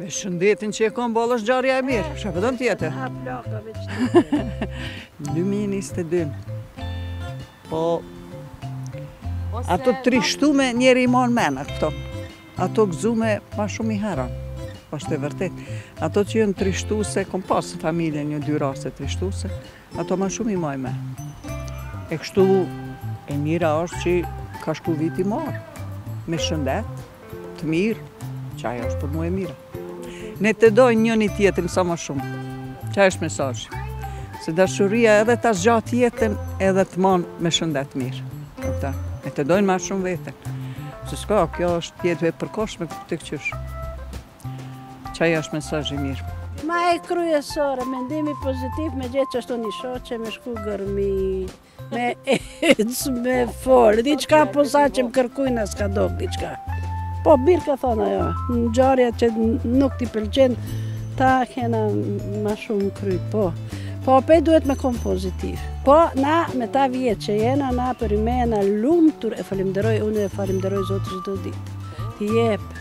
Me shëndetin që e kom boll është gjaja e mirë, s'po don tjetër. Ha plaka me qetë. 2022. Po, ato trishtume njeri i man men këto. Ato gëzume ma shumë i harron. Po, osht e vërtet. Ato që janë trishtuse, kom pasë familjen një dy raste trishtuse. Ato ma shumë i maj men. E kështu e mira është që ka shku viti marë. Me shëndet, të mirë, që ajo është për mu e mira. Le të dojnë njëni tjetrin sa ma shumë. Qaj është mesazhi? Se dashuria edhe të zgjatë jetën edhe të man me shëndet të mirë. Le të dojnë ma shumë veten. Se s'ka, kjo është jetë e përkohshme për të këqyshë. Qaj është mesazh i mirë. Ma e kryesore, mendimi pozitiv me gjithë që është ni shoqe me shku dikun, me ecë, me folë, diçka posa që më kërkojnë s'ka do, diçka. Po mirë ka thonë ajo, ni gja që nuk t'i pëlqen, ta kena ma shumë kry, po. Po, po duhet me kon pozitiv. Po, na, me këta vjet që jena, na për me na lumë, e falimderoj, unë e falimderoj zotin çdo ditë. Ti jepë.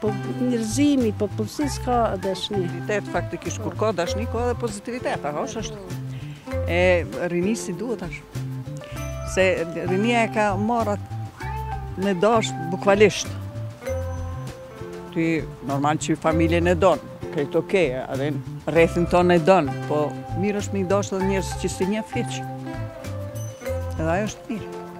Po njerëzimi, po po si s'ka dashni. Pozitivitet faktikisht kur ka dashni ka edhe pozitivitet, apo është ashtu. E rinisë i duhet tash. Se rinia e ka marrë me dash bukvalisht. Ti normal që familjen e don, këtë ok, edhe rrethin ton e don, po mirë është me i dash edhe njerëz që s'i njef hiç. Edhe ajo është mirë.